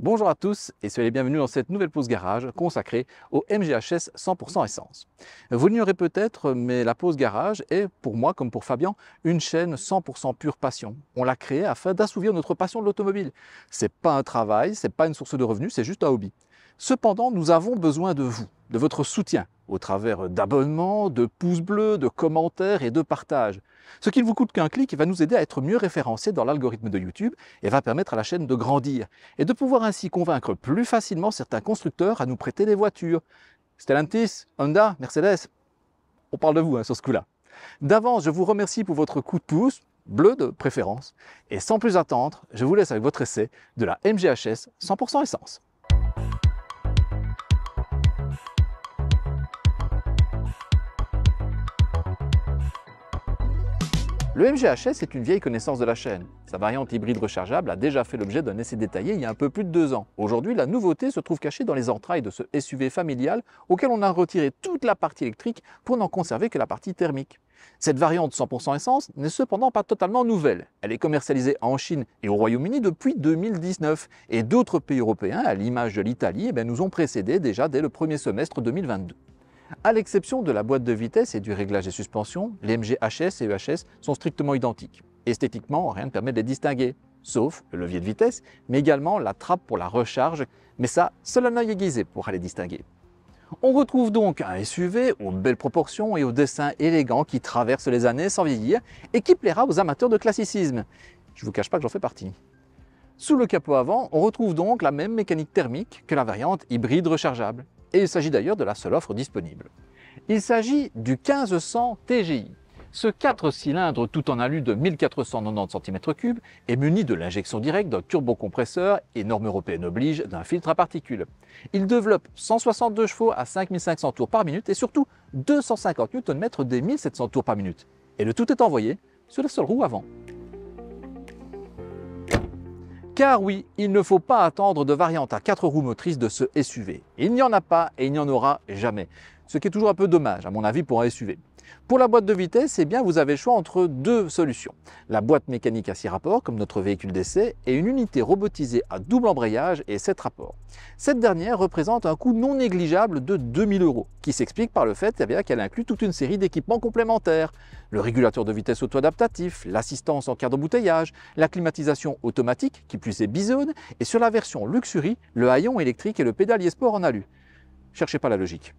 Bonjour à tous et soyez bienvenus dans cette nouvelle pause garage consacrée au MGHS 100% essence. Vous l'ignorez peut-être, mais la pause garage est, pour moi comme pour Fabien, une chaîne 100% pure passion. On l'a créée afin d'assouvir notre passion de l'automobile. C'est pas un travail, c'est pas une source de revenus, c'est juste un hobby. Cependant, nous avons besoin de vous, de votre soutien, au travers d'abonnements, de pouces bleus, de commentaires et de partages. Ce qui ne vous coûte qu'un clic va nous aider à être mieux référencés dans l'algorithme de YouTube et va permettre à la chaîne de grandir et de pouvoir ainsi convaincre plus facilement certains constructeurs à nous prêter des voitures. Stellantis, Honda, Mercedes, on parle de vous hein, sur ce coup-là. D'avance, je vous remercie pour votre coup de pouce, bleu de préférence, et sans plus attendre, je vous laisse avec votre essai de la MGHS 100% essence. Le MGHS est une vieille connaissance de la chaîne. Sa variante hybride rechargeable a déjà fait l'objet d'un essai détaillé il y a un peu plus de deux ans. Aujourd'hui, la nouveauté se trouve cachée dans les entrailles de ce SUV familial auquel on a retiré toute la partie électrique pour n'en conserver que la partie thermique. Cette variante 100% essence n'est cependant pas totalement nouvelle. Elle est commercialisée en Chine et au Royaume-Uni depuis 2019 et d'autres pays européens, à l'image de l'Italie, eh nous ont précédé déjà dès le premier semestre 2022. À l'exception de la boîte de vitesse et du réglage des suspensions, les MG HS et EHS sont strictement identiques. Esthétiquement, rien ne permet de les distinguer, sauf le levier de vitesse, mais également la trappe pour la recharge, mais ça, seul un œil aiguisé pourra les distinguer. On retrouve donc un SUV aux belles proportions et au dessin élégant qui traverse les années sans vieillir et qui plaira aux amateurs de classicisme. Je ne vous cache pas que j'en fais partie. Sous le capot avant, on retrouve donc la même mécanique thermique que la variante hybride rechargeable et il s'agit d'ailleurs de la seule offre disponible. Il s'agit du 1500 TGI. Ce 4 cylindres tout en alu de 1490 cm3 est muni de l'injection directe d'un turbocompresseur et norme européenne oblige d'un filtre à particules. Il développe 162 chevaux à 5500 tours par minute et surtout 250 Nm des 1700 tours par minute. Et le tout est envoyé sur la seule roue avant. Car oui, il ne faut pas attendre de variante à 4 roues motrices de ce SUV. Il n'y en a pas et il n'y en aura jamais. Ce qui est toujours un peu dommage, à mon avis, pour un SUV. Pour la boîte de vitesse, eh bien, vous avez choix entre deux solutions. La boîte mécanique à 6 rapports, comme notre véhicule d'essai, et une unité robotisée à double embrayage et 7 rapports. Cette dernière représente un coût non négligeable de 2000 euros, qui s'explique par le fait eh qu'elle inclut toute une série d'équipements complémentaires. Le régulateur de vitesse auto-adaptatif, l'assistance en cas d'embouteillage, la climatisation automatique, qui plus est bisone, et sur la version Luxury, le haillon électrique et le pédalier sport en alu. Cherchez pas la logique.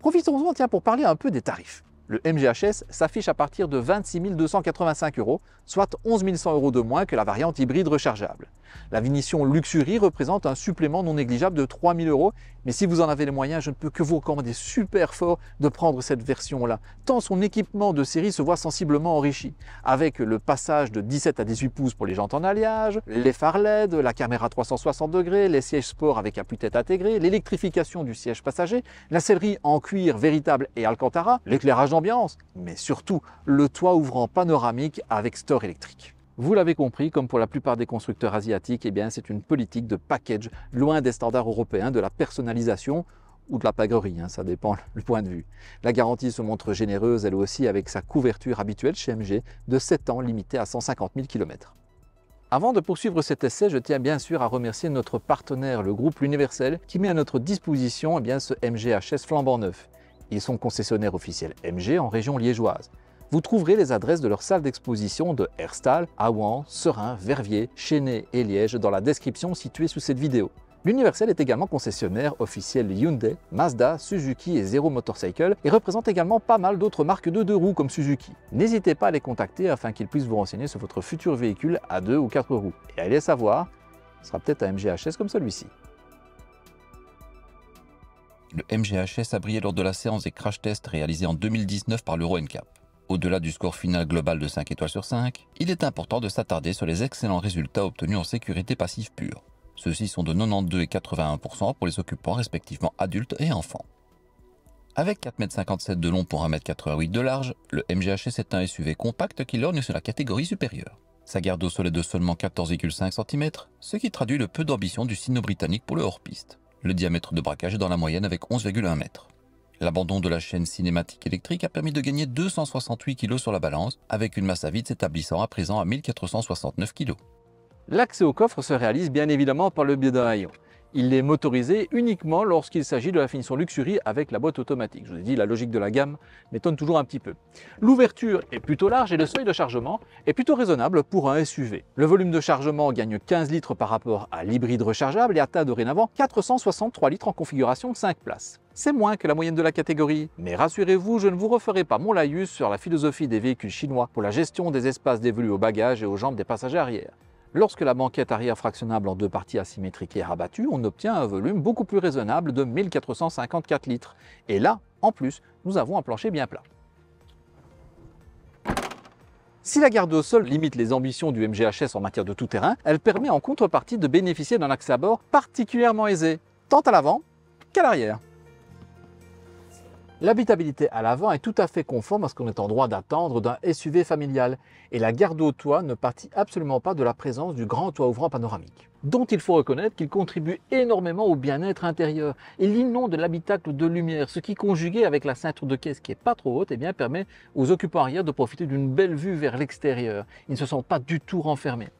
Profitons-en tiens pour parler un peu des tarifs. Le MGHS s'affiche à partir de 26 285 euros, soit 11 100 euros de moins que la variante hybride rechargeable. La Vinition Luxury représente un supplément non négligeable de 3 000 euros, mais si vous en avez les moyens, je ne peux que vous recommander super fort de prendre cette version-là, tant son équipement de série se voit sensiblement enrichi, avec le passage de 17 à 18 pouces pour les jantes en alliage, les phares LED, la caméra 360 degrés, les sièges sport avec appui-tête intégré, l'électrification du siège passager, la sellerie en cuir véritable et Alcantara, l'éclairage mais surtout le toit ouvrant panoramique avec store électrique. Vous l'avez compris, comme pour la plupart des constructeurs asiatiques, eh bien c'est une politique de package loin des standards européens de la personnalisation ou de la pagrerie, hein, ça dépend le point de vue. La garantie se montre généreuse elle aussi avec sa couverture habituelle chez MG de 7 ans limitée à 150 000 km. Avant de poursuivre cet essai, je tiens bien sûr à remercier notre partenaire, le groupe L'Universel, qui met à notre disposition eh bien, ce MGHS flambant neuf. Ils sont concessionnaires officiels MG en région liégeoise. Vous trouverez les adresses de leurs salles d'exposition de Herstal, Awan, Serein, Verviers, Chénet et Liège dans la description située sous cette vidéo. L'Universel est également concessionnaire officiel Hyundai, Mazda, Suzuki et Zero Motorcycle et représente également pas mal d'autres marques de deux roues comme Suzuki. N'hésitez pas à les contacter afin qu'ils puissent vous renseigner sur votre futur véhicule à deux ou quatre roues. Et allez savoir, ce sera peut-être un MGHS comme celui-ci. Le MGHS a brillé lors de la séance des crash tests réalisés en 2019 par l'Euro NCAP. Au-delà du score final global de 5 étoiles sur 5, il est important de s'attarder sur les excellents résultats obtenus en sécurité passive pure. Ceux-ci sont de 92 et 81% pour les occupants respectivement adultes et enfants. Avec 4,57 m de long pour 1,88 m de large, le MGHS est un SUV compact qui lorgne sur la catégorie supérieure. Sa garde au sol est de seulement 14,5 cm, ce qui traduit le peu d'ambition du sino-britannique pour le hors-piste. Le diamètre de braquage est dans la moyenne avec 11,1 m. L'abandon de la chaîne cinématique électrique a permis de gagner 268 kg sur la balance, avec une masse à vide s'établissant à présent à 1469 kg. L'accès au coffre se réalise bien évidemment par le biais d'un haillon. Il est motorisé uniquement lorsqu'il s'agit de la finition Luxury avec la boîte automatique. Je vous ai dit, la logique de la gamme m'étonne toujours un petit peu. L'ouverture est plutôt large et le seuil de chargement est plutôt raisonnable pour un SUV. Le volume de chargement gagne 15 litres par rapport à l'hybride rechargeable et atteint dorénavant 463 litres en configuration 5 places. C'est moins que la moyenne de la catégorie. Mais rassurez-vous, je ne vous referai pas mon laïus sur la philosophie des véhicules chinois pour la gestion des espaces dévolus aux bagages et aux jambes des passagers arrière. Lorsque la banquette arrière fractionnable en deux parties asymétriques est rabattue, on obtient un volume beaucoup plus raisonnable de 1454 litres. Et là, en plus, nous avons un plancher bien plat. Si la garde au sol limite les ambitions du MGHS en matière de tout-terrain, elle permet en contrepartie de bénéficier d'un accès à bord particulièrement aisé, tant à l'avant qu'à l'arrière. L'habitabilité à l'avant est tout à fait conforme à ce qu'on est en droit d'attendre d'un SUV familial et la garde au toit ne partit absolument pas de la présence du grand toit ouvrant panoramique, dont il faut reconnaître qu'il contribue énormément au bien-être intérieur. Il inonde l'habitacle de lumière, ce qui conjugué avec la ceinture de caisse qui est pas trop haute, eh bien, permet aux occupants arrière de profiter d'une belle vue vers l'extérieur. Ils ne se sentent pas du tout renfermés.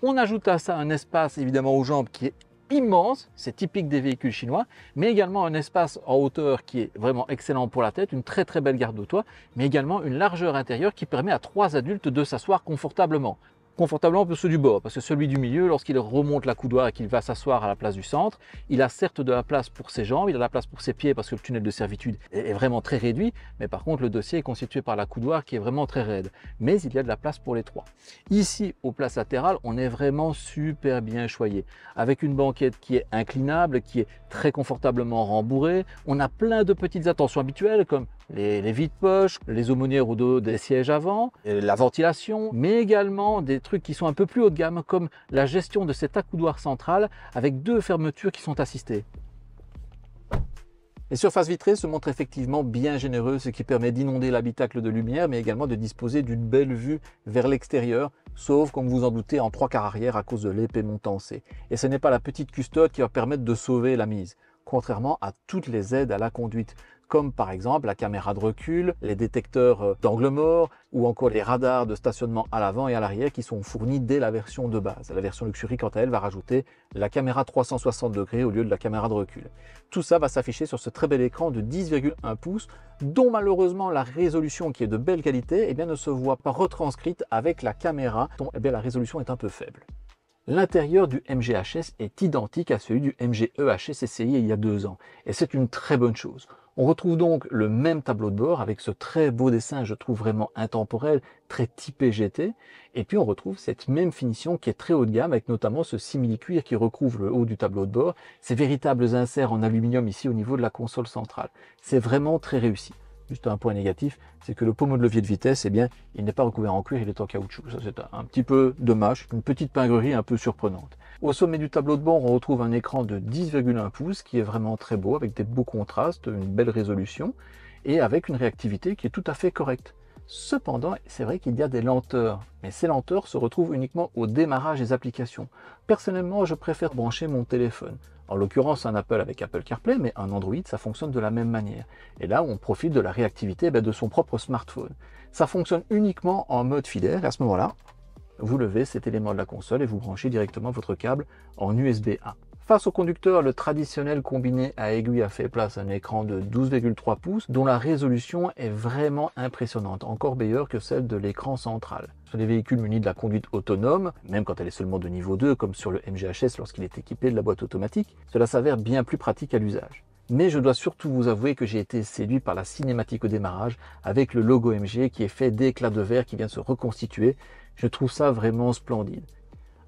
On ajoute à ça un espace évidemment aux jambes qui est immense, c'est typique des véhicules chinois, mais également un espace en hauteur qui est vraiment excellent pour la tête, une très très belle garde de toit, mais également une largeur intérieure qui permet à trois adultes de s'asseoir confortablement confortablement pour ceux du bord, parce que celui du milieu, lorsqu'il remonte la coudoir et qu'il va s'asseoir à la place du centre, il a certes de la place pour ses jambes, il a de la place pour ses pieds parce que le tunnel de servitude est vraiment très réduit, mais par contre le dossier est constitué par la coudoir qui est vraiment très raide. Mais il y a de la place pour les trois. Ici, aux places latérales, on est vraiment super bien choyé, avec une banquette qui est inclinable, qui est très confortablement rembourrée. On a plein de petites attentions habituelles comme les, les vides-poches, les aumônières au dos des sièges avant, la ventilation, mais également des trucs qui sont un peu plus haut de gamme, comme la gestion de cet accoudoir central avec deux fermetures qui sont assistées. Les surfaces vitrées se montrent effectivement bien généreuses, ce qui permet d'inonder l'habitacle de lumière, mais également de disposer d'une belle vue vers l'extérieur, sauf, comme vous en doutez, en trois quarts arrière à cause de l'épée montant C. Et ce n'est pas la petite custode qui va permettre de sauver la mise, contrairement à toutes les aides à la conduite comme par exemple la caméra de recul, les détecteurs euh, d'angle mort ou encore les radars de stationnement à l'avant et à l'arrière qui sont fournis dès la version de base. La version Luxury, quant à elle, va rajouter la caméra 360 degrés au lieu de la caméra de recul. Tout ça va s'afficher sur ce très bel écran de 10,1 pouces dont malheureusement la résolution qui est de belle qualité eh bien, ne se voit pas retranscrite avec la caméra dont eh bien, la résolution est un peu faible. L'intérieur du MGHS est identique à celui du MG EHS essayé il y a deux ans, et c'est une très bonne chose. On retrouve donc le même tableau de bord avec ce très beau dessin, je trouve vraiment intemporel, très typé GT. Et puis on retrouve cette même finition qui est très haut de gamme avec notamment ce simili-cuir qui recouvre le haut du tableau de bord. Ces véritables inserts en aluminium ici au niveau de la console centrale. C'est vraiment très réussi. Juste un point négatif, c'est que le pommeau de levier de vitesse, eh bien, il n'est pas recouvert en cuir, il est en caoutchouc. C'est un petit peu dommage, une petite pingrerie un peu surprenante. Au sommet du tableau de bord, on retrouve un écran de 10,1 pouces qui est vraiment très beau, avec des beaux contrastes, une belle résolution, et avec une réactivité qui est tout à fait correcte. Cependant, c'est vrai qu'il y a des lenteurs, mais ces lenteurs se retrouvent uniquement au démarrage des applications. Personnellement, je préfère brancher mon téléphone. En l'occurrence, un Apple avec Apple CarPlay, mais un Android, ça fonctionne de la même manière. Et là, on profite de la réactivité ben, de son propre smartphone. Ça fonctionne uniquement en mode et à ce moment-là, vous levez cet élément de la console et vous branchez directement votre câble en USB-A. Face au conducteur, le traditionnel combiné à aiguille a fait place à un écran de 12,3 pouces dont la résolution est vraiment impressionnante, encore meilleure que celle de l'écran central. Sur les véhicules munis de la conduite autonome, même quand elle est seulement de niveau 2 comme sur le MGHS lorsqu'il est équipé de la boîte automatique, cela s'avère bien plus pratique à l'usage. Mais je dois surtout vous avouer que j'ai été séduit par la cinématique au démarrage avec le logo MG qui est fait d'éclats de verre qui vient se reconstituer. Je trouve ça vraiment splendide.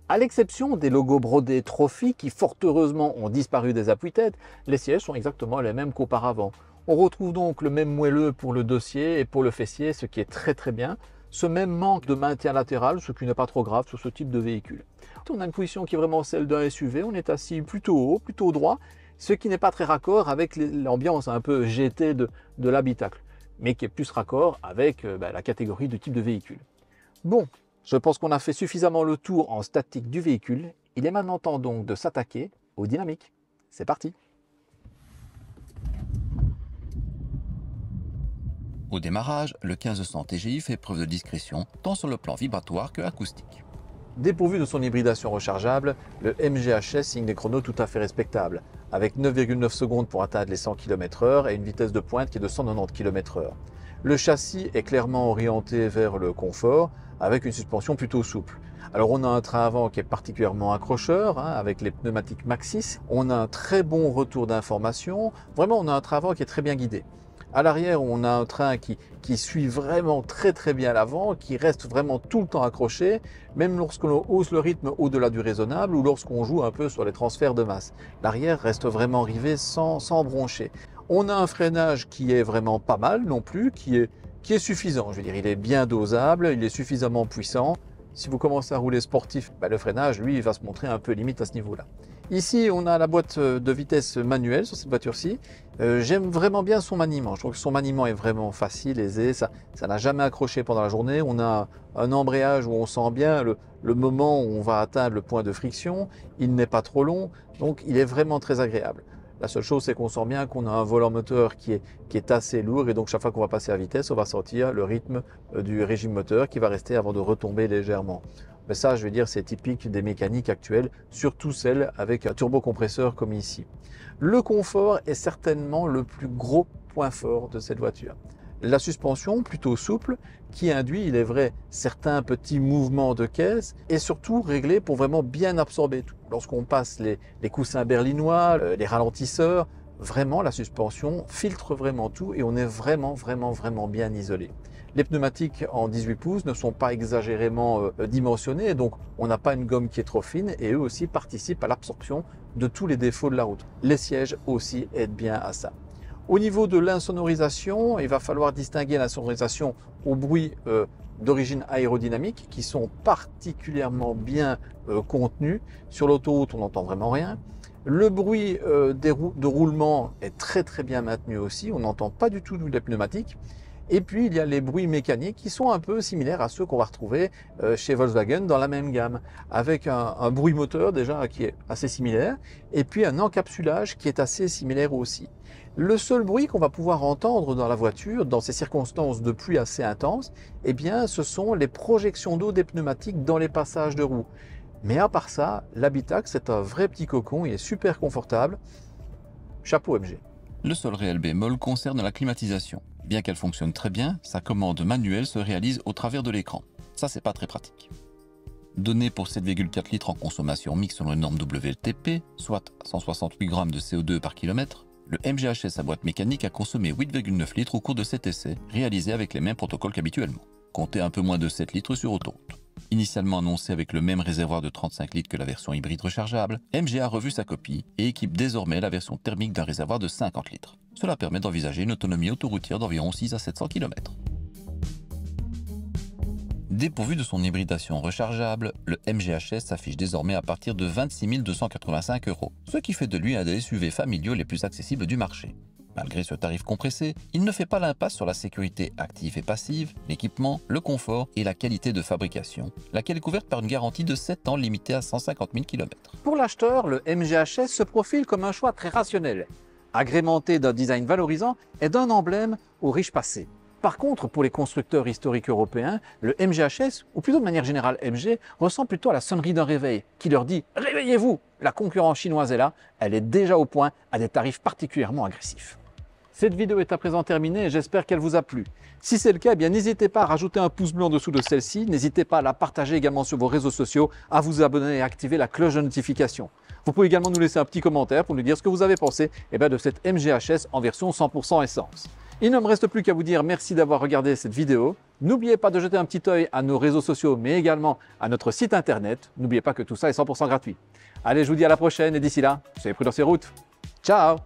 À l'exception des logos brodés Trophy qui fort heureusement ont disparu des appuis-têtes, les sièges sont exactement les mêmes qu'auparavant. On retrouve donc le même moelleux pour le dossier et pour le fessier, ce qui est très très bien. Ce même manque de maintien latéral, ce qui n'est pas trop grave sur ce type de véhicule. On a une position qui est vraiment celle d'un SUV, on est assis plutôt haut, plutôt droit, ce qui n'est pas très raccord avec l'ambiance un peu GT de, l'habitacle, mais qui est plus raccord avec euh, ben, la catégorie de type de véhicule. Bon, je pense qu'on a fait suffisamment le tour en statique du véhicule. Il est maintenant temps donc de s'attaquer aux dynamiques. C'est parti Au démarrage, le 1500 TGI fait preuve de discrétion tant sur le plan vibratoire que acoustique. Dépourvu de son hybridation rechargeable, le MGHS signe des chronos tout à fait respectables, avec 9,9 secondes pour atteindre les 100 km/h et une vitesse de pointe qui est de 190 km/h. Le châssis est clairement orienté vers le confort, avec une suspension plutôt souple. Alors on a un train avant qui est particulièrement accrocheur, hein, avec les pneumatiques Maxis. On a un très bon retour d'information. Vraiment, on a un train avant qui est très bien guidé. À l'arrière, on a un train qui, qui suit vraiment très très bien l'avant, qui reste vraiment tout le temps accroché, même lorsqu'on hausse le rythme au-delà du raisonnable ou lorsqu'on joue un peu sur les transferts de masse. L'arrière reste vraiment rivé sans, sans broncher. On a un freinage qui est vraiment pas mal non plus, qui est, qui est suffisant. Je veux dire, il est bien dosable, il est suffisamment puissant. Si vous commencez à rouler sportif, bah, le freinage, lui, va se montrer un peu limite à ce niveau-là. Ici, on a la boîte de vitesse manuelle sur cette voiture-ci. Euh, j'aime vraiment bien son maniement. Je trouve que son maniement est vraiment facile, aisé. Ça, n'a jamais accroché pendant la journée. On a un embrayage où on sent bien le moment où on va atteindre le point de friction. Il n'est pas trop long, donc il est vraiment très agréable. La seule chose, c'est qu'on sent bien qu'on a un volant moteur qui est, assez lourd et donc chaque fois qu'on va passer à vitesse, on va sentir le rythme euh, du régime moteur qui va rester avant de retomber légèrement. Mais ça, je veux dire, c'est typique des mécaniques actuelles, surtout celles avec un turbocompresseur comme ici. Le confort est certainement le plus gros point fort de cette voiture. La suspension, plutôt souple, qui induit, il est vrai, certains petits mouvements de caisse et surtout réglé pour vraiment bien absorber tout. Lorsqu'on passe les, coussins berlinois, euh, les ralentisseurs, vraiment la suspension filtre vraiment tout et on est vraiment, vraiment, vraiment bien isolé. Les pneumatiques en 18 pouces ne sont pas exagérément euh, dimensionnés, donc on n'a pas une gomme qui est trop fine et eux aussi participent à l'absorption de tous les défauts de la route. Les sièges aussi aident bien à ça. Au niveau de l'insonorisation, il va falloir distinguer l'insonorisation au bruit euh, d'origine aérodynamique qui sont particulièrement bien euh, contenus. Sur l'autoroute, on n'entend vraiment rien. Le bruit euh, de roulement est très très bien maintenu aussi, on n'entend pas du tout les pneumatiques. Et puis il y a les bruits mécaniques qui sont un peu similaires à ceux qu'on va retrouver chez Volkswagen dans la même gamme, avec un, un, bruit moteur déjà qui est assez similaire, et puis un encapsulage qui est assez similaire aussi. Le seul bruit qu'on va pouvoir entendre dans la voiture, dans ces circonstances de pluie assez intenses, eh bien, ce sont les projections d'eau des pneumatiques dans les passages de roues. Mais à part ça, l'habitacle, c'est un vrai petit cocon, il est super confortable. Chapeau MG. Le seul réel bémol concerne la climatisation. Bien qu'elle fonctionne très bien, sa commande manuelle se réalise au travers de l'écran. Ça, c'est pas très pratique. Donné pour 7,4 litres en consommation mixte selon les normes WLTP, soit 168 grammes de CO2 par kilomètre, le MGHS à boîte mécanique a consommé 8,9 litres au cours de cet essai, réalisé avec les mêmes protocoles qu'habituellement. Comptez un peu moins de 7 litres sur autoroute. Initialement annoncé avec le même réservoir de 35 litres que la version hybride rechargeable, MG a revu sa copie et équipe désormais la version thermique d'un réservoir de 50 litres. Cela permet d'envisager une autonomie autoroutière d'environ 6 à 700 km. Dépourvu de son hybridation rechargeable, le MGHS s'affiche désormais à partir de 26 285 euros, ce qui fait de lui un des SUV familiaux les plus accessibles du marché. Malgré ce tarif compressé, il ne fait pas l'impasse sur la sécurité active et passive, l'équipement, le confort et la qualité de fabrication, laquelle est couverte par une garantie de 7 ans limitée à 150 000 km. Pour l'acheteur, le MGHS se profile comme un choix très rationnel, agrémenté d'un design valorisant et d'un emblème au riche passé. Par contre, pour les constructeurs historiques européens, le MGHS, ou plutôt de manière générale MG, ressemble plutôt à la sonnerie d'un réveil qui leur dit ⁇ Réveillez-vous La concurrence chinoise est là, elle est déjà au point à des tarifs particulièrement agressifs. Cette vidéo est à présent terminée et j'espère qu'elle vous a plu. Si c'est le cas, eh n'hésitez pas à rajouter un pouce bleu en dessous de celle-ci, n'hésitez pas à la partager également sur vos réseaux sociaux, à vous abonner et à activer la cloche de notification. Vous pouvez également nous laisser un petit commentaire pour nous dire ce que vous avez pensé eh de cette MGHS en version 100% essence. Il ne me reste plus qu'à vous dire merci d'avoir regardé cette vidéo. N'oubliez pas de jeter un petit œil à nos réseaux sociaux, mais également à notre site internet. N'oubliez pas que tout ça est 100% gratuit. Allez, je vous dis à la prochaine et d'ici là, soyez pris dans ces routes. Ciao